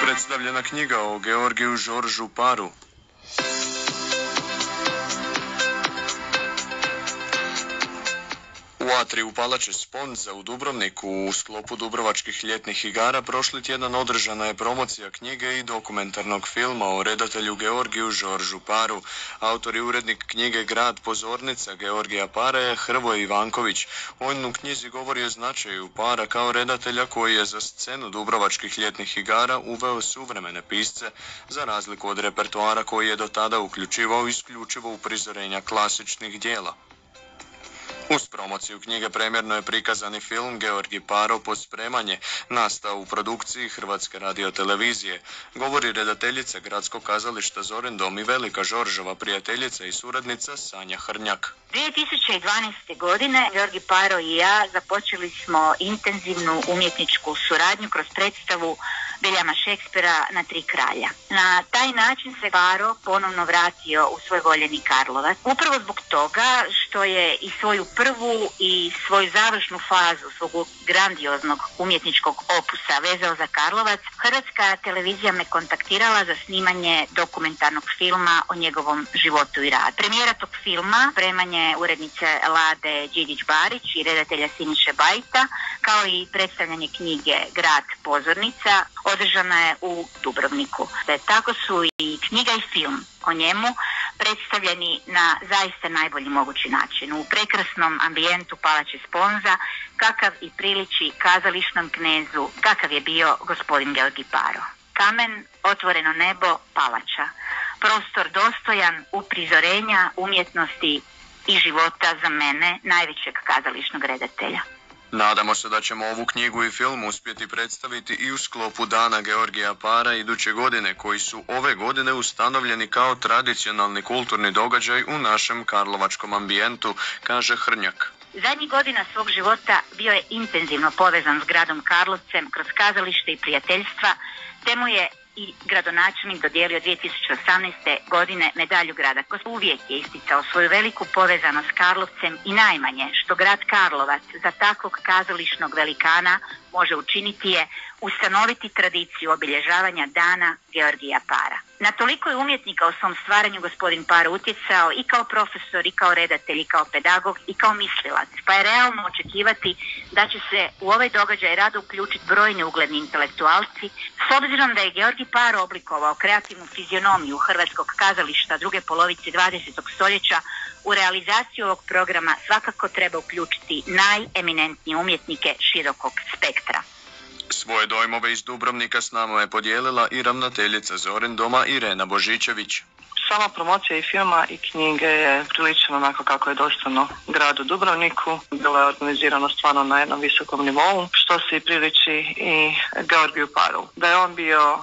Predstavljena knjiga o Georgiju Žoržu Paru. U atriju Palače Sponza u Dubrovniku u sklopu Dubrovačkih ljetnih igara prošli tjedan održana je promocija knjige i dokumentarnog filma o redatelju Georgiju Žoržu Paru. Autor i urednik knjige Grad pozornica Georgija Para je Hrvoje Ivanković. On u knjizi govori o značaju Para kao redatelja koji je za scenu Dubrovačkih ljetnih igara uveo suvremene pisce za razliku od repertoara koji je do tada uključivao isključivo uprizorenja klasičnih dijela. Uz promociju knjige premjerno je prikazani film Georgi Paro pospremanje, nastao u produkciji Hrvatske radiotelevizije. Govori redateljica Gradskog kazališta Zorendom i velika Žoržova prijateljica i suradnica Sanja Hrnjak. 2012. godine Georgi Paro i ja započeli smo intenzivnu umjetničku suradnju kroz predstavu Biljama Šekspira na Tri kralja. Na taj način se Paro ponovno vratio u svoj voljeni Karlovac. Upravo zbog toga što je i svoju prvu i svoju završnu fazu svog grandioznog umjetničkog opusa vezao za Karlovac, Hrvatska televizija me kontaktirala za snimanje dokumentarnog filma o njegovom životu i radu. Premijera tog filma, premanje urednice Lade Đidić-Barić i redatelja Siniše Bajta, kao i predstavljanje knjige Grad pozornica, održana je u Dubrovniku. Tako su i knjiga i film o njemu predstavljeni na zaista najbolji mogući način. U prekrasnom ambijentu Palače Sponza, kakav i priliči kazališnom knezu, kakav je bio gospodin Georgi Paro. Kamen, otvoreno nebo, palača. Prostor dostojan uprizorenja, umjetnosti i života za mene, najvećeg kazališnog redatelja. Nadamo se da ćemo ovu knjigu i film uspjeti predstaviti i u sklopu Dana Georgija Para iduće godine, koji su ove godine ustanovljeni kao tradicionalni kulturni događaj u našem karlovačkom ambijentu, kaže Hrnjak. Zadnjih godina svog života bio je intenzivno povezan s gradom Karlovcem kroz kazalište i prijateljstva, te mu je i gradonačelnik dodijelio 2018. godine medalju grada. Uvijek je isticao svoju veliku povezanost s Karlovcem i najmanje što grad Karlovac za takvog kazališnog velikana može učiniti je ustanoviti tradiciju obilježavanja dana Georgija Para. Na toliko je umjetnika u svom stvaranju gospodin Par utjecao i kao profesor, i kao redatelj, i kao pedagog, i kao mislilac, pa je realno očekivati da će se u ovaj događaj rado uključiti brojni ugledni intelektualci, s obzirom da je Georgi Par oblikovao kreativnu fizionomiju hrvatskog kazališta druge polovice 20. stoljeća, u realizaciju ovog programa svakako treba uključiti najeminentnije umjetnike širokog spektra. Svoje dojmove iz Dubrovnika s nama je podijelila i ravnateljica Zoren doma Irena Božičević. Sama promocija i filma i knjige je prilično onako kako je dostano gradu Dubrovniku. Bilo je organizirano stvarno na jednom visokom nivou, što se i priliči i Georgiju Paru. Da je on bio e,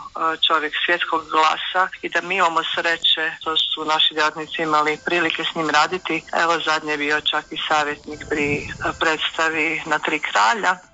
čovjek svjetskog glasa i da mi imamo sreće, to su naši djelatnici imali prilike s njim raditi. Evo zadnje je bio čak i savjetnik pri predstavi na Tri kralja